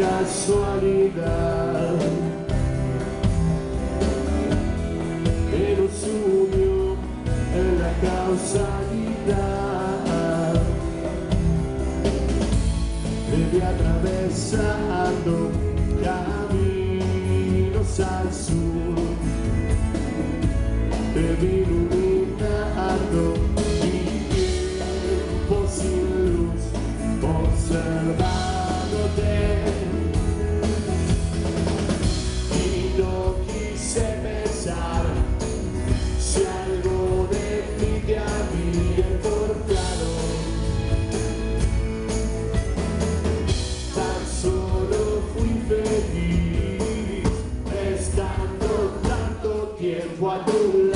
casualidad que nos unió en la causalidad. Bebí atravesando caminos al sur, vi iluminando mi tiempo sin luz, observándote. Tiempo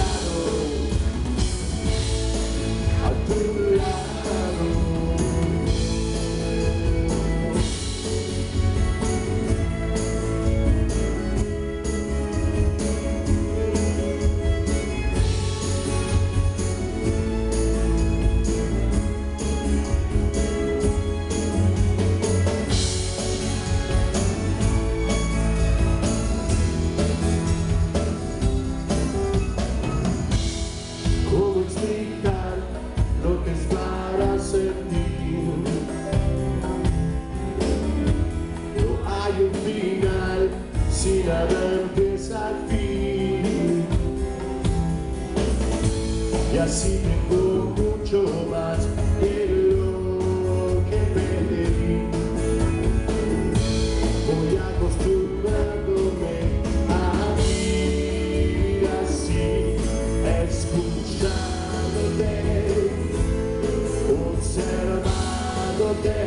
nada empieza al fin. Y así tengo mucho más de lo que pedí. Voy acostumbrándome a vivir así, escuchándote, observándote,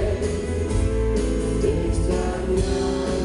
extrañándote.